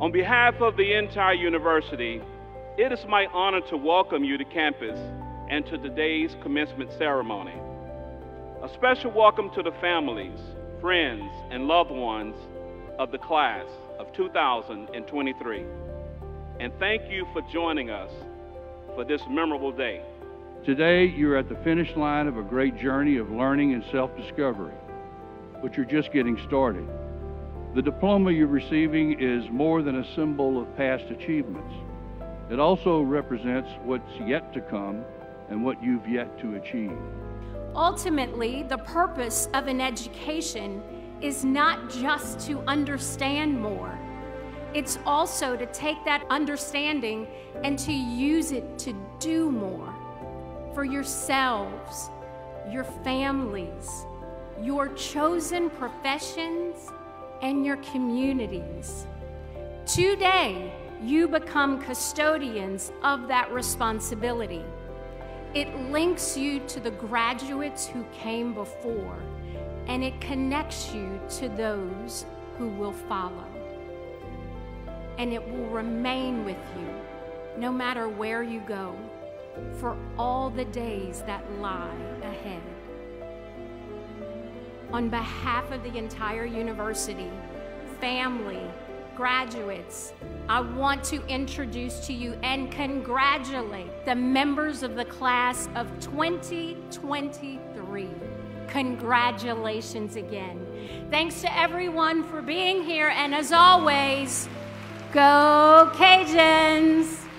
On behalf of the entire university, it is my honor to welcome you to campus and to today's commencement ceremony. A special welcome to the families, friends, and loved ones of the class of 2023. And thank you for joining us for this memorable day. Today, you're at the finish line of a great journey of learning and self discovery, but you're just getting started. The diploma you're receiving is more than a symbol of past achievements. It also represents what's yet to come and what you've yet to achieve. Ultimately, the purpose of an education is not just to understand more, it's also to take that understanding and to use it to do more for yourselves, your families, your chosen professions, and your communities. Today, you become custodians of that responsibility. It links you to the graduates who came before, and it connects you to those who will follow. And it will remain with you no matter where you go for all the days that lie ahead. On behalf of the entire university, family, graduates, I want to introduce to you and congratulate the members of the class of 2023. Congratulations again. Thanks to everyone for being here, and as always, go Cajuns!